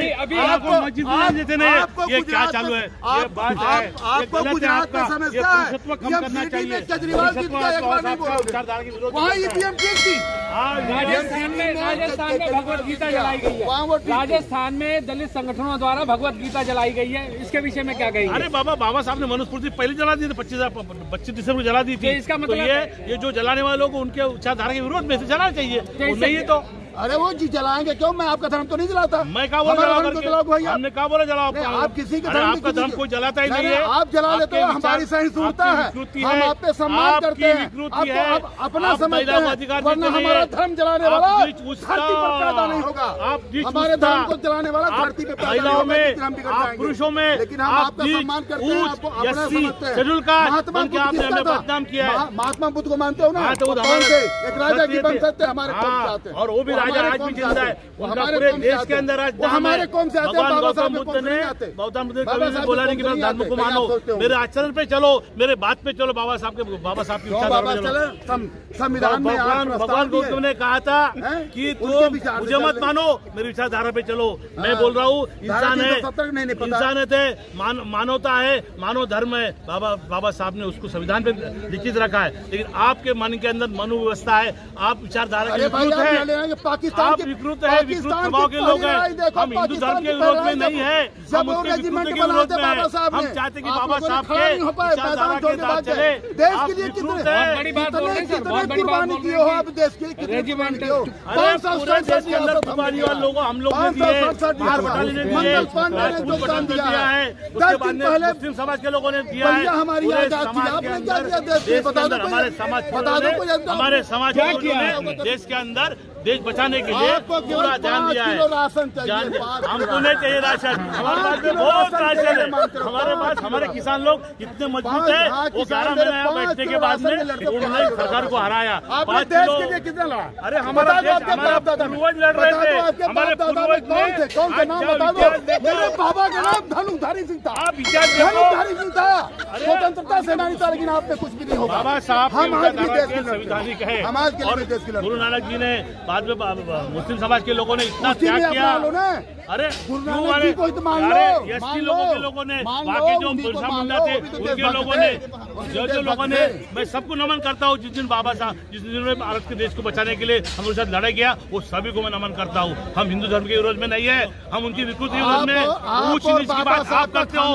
अभी- अभी आपको मस्जिद देते नहीं आपको ये क्या चालू है? ये बात है। आपको गुजरात में है। ये करना चाहिए। केजरीवाल एक बार नहीं बोलोगे। वहाँ करता ईवीएम ठीक थी। हाँ, राजस्थान में राजस्थान में भगवत गीता जलाई गई है। राजस्थान में दलित संगठनों द्वारा भगवत गीता जलाई गई है। इसके विषय में क्या कहेंगे अरे बाबा बाबा साहब ने मनुस्मृति पहले जला दी थी पच्चीस पच्चीस दिसंबर जला दी थी। तो इसका तो मतलब- ये ये जो जलाने वाले लोग उनके विचारधारा के विरोध में जलाना चाहिए। नहीं है तो अरे वो जी जलाएँगे क्यों? मैं आपका धर्म तो नहीं जलाता। मैं क्या बोला जलाओ तो जलाओ भाई आप। हमने कहा बोला जलाओ आप, आप किसी का आपका धर्म कोई जलाता ही नहीं, है। आप जला लेते हो, हमारी सही सुनता है। हम आप पे सम्मान करते हैं। आप अपना समझते हैं, वरना हमारा धर्म जलाने वाला पैदा नहीं होगा। आप हमारे धर्म को जलाने वाला धरती पे महिलाओं में आप पुरुषों में लेकिन हम आपका सम्मान करते हैं आपको अपना समझते हैं। शेड्यूल कास्ट महात्मा बुद्ध आपने किसका था? बदनाम किया है। महात्मा बुद्ध को मानते हो ना? हाँ, तो कौन एक राजा की बन सकते हैं हमारे कौम हाँ, से आते हैं? और वो भी राजा आज भी ज़िंदा है। हमारे देश के अंदर आज हमारे कौम से आते हैं? बाबा गौतम साहब बुद्ध ने गौतम बुद्ध ने कभी साहब बोला नहीं कि कौम मेरे धर्म को मानो। हो? मेरे आचरण पे चलो मेरे बात पे चलो बाबा साहब के बाबा साहब की संविधान में भगवान। गौतम ने कहा था हैं? कि तुम मुझे मत मानो। मेरी विचारधारा पे चलो। मैं। बोल रहा हूँ इंसान है। 370 नहीं, नहीं पता। इंसानियत है मान- मानवता है मानव धर्म है। बाबा बाबा साहब ने उसको संविधान पे लिखित रखा है। लेकिन आपके मन के अंदर मनु व्यवस्था है। आप विचारधारा के विकृत है। आप की विकृत है विकृत स्वभाव की लोग हैं। हम हिंदू धर्म के की विरोध में नहीं है। हम उसके रेजिमेंट विकृत के विरोध बनाते में बाबा हैं। साहब हम चाहते कि बाबा साहब के हो विचारधारा के साथ बाद चले। देश के लिए कितने- हैं। बहुत बड़ी बात बोल रहे हैं कितने सर, बहुत कितने बड़ी बात कुर्बानी बोल की रहे हो। आप देश की कितनी रेजिमेंट कुर्बानी की हो? पाँच सौ के अंदर कुर्बानी वाले लोग हम लोग ने दिए ने दिए राजपूत ने दिया है। है। उसके बाद में पहले मुस्लिम समाज के लोगों ने दिया है। हमारी समाज के अंदर देश के? हमारे समाज हमारे समाज के लोगों ने देश के अंदर देश बचाने के लिए पूरा ध्यान दिया है। राशन दिया। हमको नहीं चाहिए राशन। हमारे पास में बहुत राशन है। हमारे पास हमारे किसान लोग इतने मज़बूत है हाँ, वो ग्यारह महीने यहाँ बैठने के बाद में उन्होंने सरकार को हराया। पाँच किलो अरे हमारा। पूर्वज लड़ रहे थे। आपके हमारे पूर्वज में कौन थे। कौन से नाम बता दो। मेरे बाबा का नाम धनुधारी सिंह था। धनुधारी सिंह था। स्वतंत्रता सेनानी था लेकिन आप पे कुछ भी नहीं होगा। बाबा साहब हम आज भी देश के संविधानिक है। हम आज के लिए देश के गुरु नानक जी ने बाद में मुस्लिम समाज के लोगों ने इतना त्याग किया। अरे गुरु नानक जी को तो मान लो, मान लोगों के लोगों ने बाकी जो बिरसा मुंडा थे उनके लोगों ने जो जो लोगों ने मैं सबको नमन करता हूँ जिस दिन बाबा साहब जिस दिन भारत के देश को बचाने के लिए हमारे साथ लड़ाई गया वो सभी को मैं नमन करता हूँ। हम हिंदू धर्म के विरोध में नहीं है हम उनकी विकृति विरोध में ऊंच नीच की बात आप करते हो।